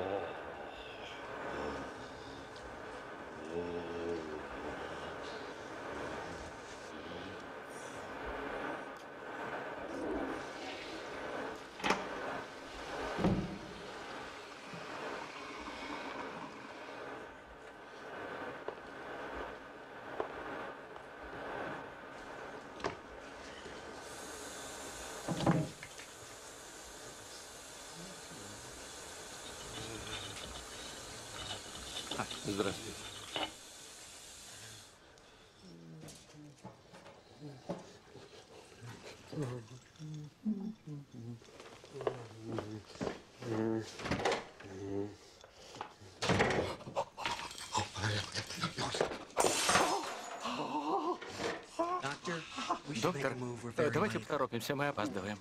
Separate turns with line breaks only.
Oh. Здравствуйте. Доктор, давайте поторопимся, мы опаздываем.